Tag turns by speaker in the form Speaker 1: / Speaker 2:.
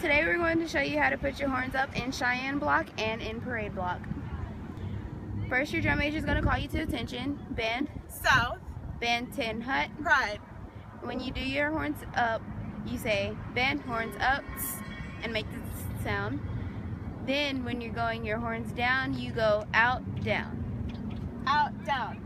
Speaker 1: Today we're going to show you how to put your horns up in Cheyenne block and in parade block. First, your drum major is going to call you to attention. Bend.
Speaker 2: South.
Speaker 1: Bend 10 hut.
Speaker 2: Pride.
Speaker 1: When you do your horns up, you say bend, horns up and make the sound. Then when you're going your horns down, you go out, down.
Speaker 2: Out, down.